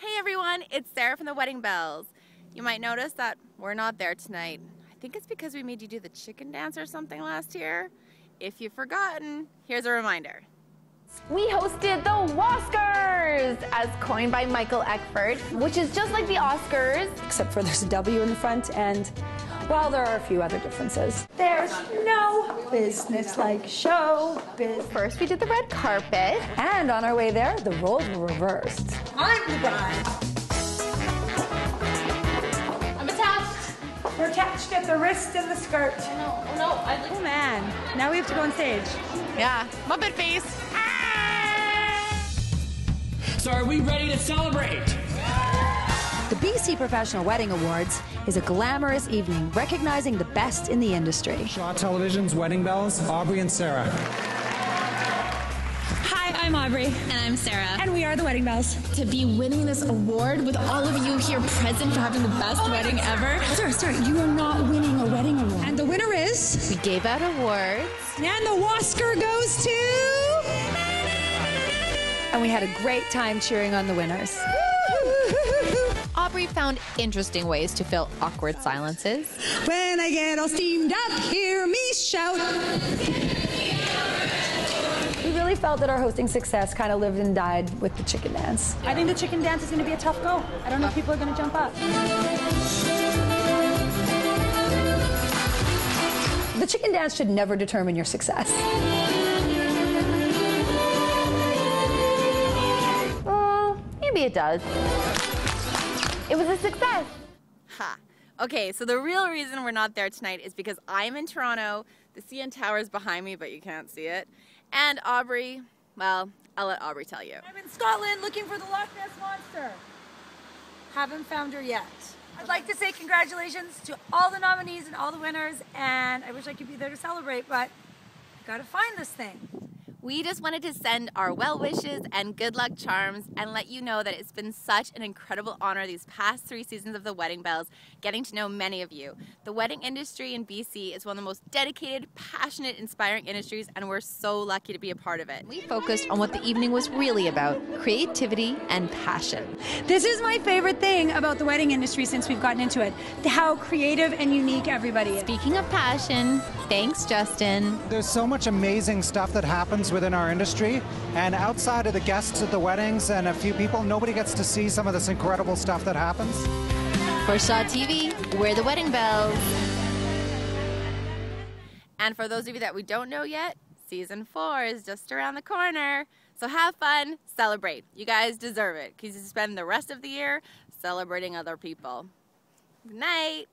Hey everyone, it's Sarah from the Wedding Belles. You might notice that we're not there tonight. I think it's because we made you do the chicken dance or something last year. If you've forgotten, here's a reminder. We hosted the Oscars, as coined by Michael Eckford, which is just like the Oscars. Except for there's a W in the front, and well, there are a few other differences. There's no business like show business. First, we did the red carpet. And on our way there, the roles were reversed. I'm the bride. I'm attached. We're attached at the wrist and the skirt. No, oh no, I like. Oh man, now we have to go on stage. Yeah, Muppet face. So are we ready to celebrate? The BC Professional Wedding Awards is a glamorous evening recognizing the best in the industry. Shaw Television's Wedding Belles, Aubrey and Sarah. Hi, I'm Aubrey. And I'm Sarah. And we are the Wedding Belles. To be winning this award with all of you here present for having the best Oh wedding ever. Sarah, Sarah, you are not winning a wedding award. And the winner is. We gave out awards. And the Oscar goes to. And we had a great time cheering on the winners. Aubrey found interesting ways to fill awkward silences. When I get all steamed up, hear me shout. We really felt that our hosting success kind of lived and died with the chicken dance. I think the chicken dance is going to be a tough go. I don't know if people are going to jump up. The chicken dance should never determine your success. Uh, maybe it does. It was a success. Ha. Okay, so the real reason we're not there tonight is because I'm in Toronto. The CN Tower is behind me, but you can't see it. And Aubrey, well, I'll let Aubrey tell you. I'm in Scotland looking for the Loch Ness Monster. Haven't found her yet. I'd like to say congratulations to all the nominees and all the winners, and I wish I could be there to celebrate, but I gotta find this thing. We just wanted to send our well wishes and good luck charms and let you know that it's been such an incredible honor these past three seasons of the Wedding Belles, getting to know many of you. The wedding industry in BC is one of the most dedicated, passionate, inspiring industries, and we're so lucky to be a part of it. We focused on what the evening was really about creativity and passion. This is my favorite thing about the wedding industry since we've gotten into it how creative and unique everybody is. Speaking of passion, thanks, Justin. There's so much amazing stuff that happens within our industry, and outside of the guests at the weddings and a few people, nobody gets to see some of this incredible stuff that happens. For Shaw TV, we're the Wedding Belles. And for those of you that we don't know yet, season four is just around the corner. So have fun, celebrate. You guys deserve it because you spend the rest of the year celebrating other people. Good night.